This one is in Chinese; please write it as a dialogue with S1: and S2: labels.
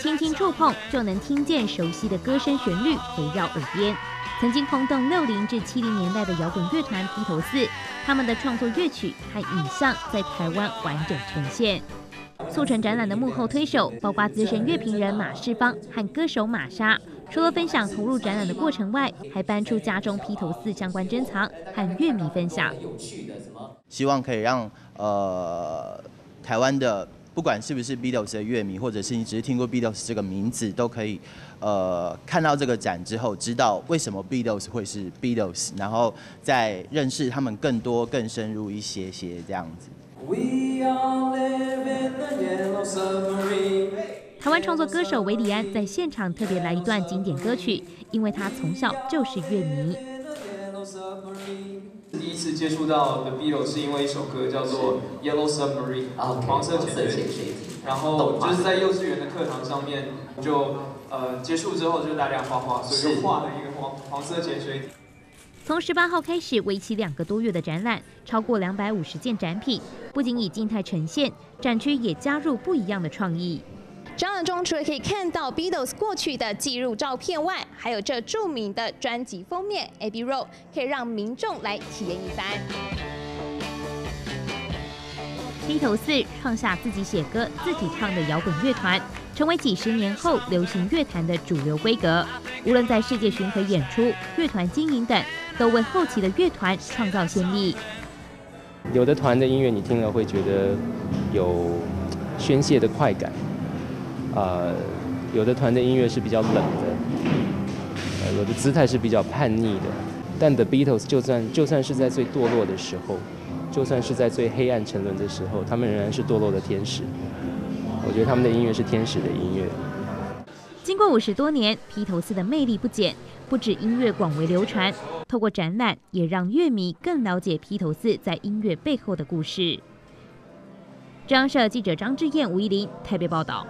S1: 轻轻触碰就能听见熟悉的歌声旋律围绕耳边。曾经轰动六零至七零年代的摇滚乐团披头四，他们的创作乐曲和影像在台湾完整呈现。促成展览的幕后推手，包括资深乐评人马世芳和歌手玛莎。除了分享投入展览的过程外，还搬出家中披头四相关珍藏和乐迷分享。
S2: 希望可以让呃台湾的不管是不是 Beatles 的乐迷，或者是你只是听过 Beatles 这个名字，都可以呃看到这个展之后，知道为什么 Beatles 会是 Beatles，然后再认识他们更多、更深入一些些这样子。
S1: 台湾创作歌手韦礼安在现场特别来一段经典歌曲，因为他从小就是乐迷。
S3: 第一次接触到 The Beatles 是因为一首歌叫做《Yellow Submarine》黄色潜水艇，然后就是在幼稚园的课堂上面就呃结束之后就大量画画，所以就画了一个黄黄色潜水艇。
S1: 从十八号开始，为期两个多月的展览，超过两百五十件展品，不仅以静态呈现，展区也加入不一样的创意。展览中除了可以看到 Beatles 过去的记录照片外，还有这著名的专辑封面 Abbey Road，可以让民众来体验一番。披头四创下自己写歌、自己唱的摇滚乐团，成为几十年后流行乐坛的主流规格。无论在世界巡回演出、乐团经营等，都为后期的乐团创造先例。
S4: 有的团的音乐你听了会觉得有宣泄的快感。呃，有的团的音乐是比较冷的，呃，有的姿态是比较叛逆的。但 The Beatles 就算就算是在最堕落的时候，就算是在最黑暗沉沦的时候，他们仍然是堕落的天使。我觉得他们的音乐是天使的音乐。
S1: 经过五十多年，披头四的魅力不减，不止音乐广为流传，透过展览也让乐迷更了解披头四在音乐背后的故事。中央社记者张志燕、吴依林台北报道。